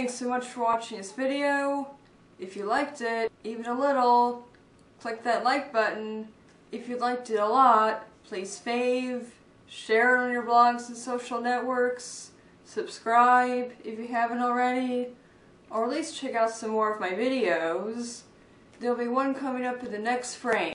Thanks so much for watching this video. If you liked it, even a little, click that like button. If you liked it a lot, please fave, share it on your blogs and social networks, subscribe if you haven't already, or at least check out some more of my videos. There'll be one coming up in the next frame.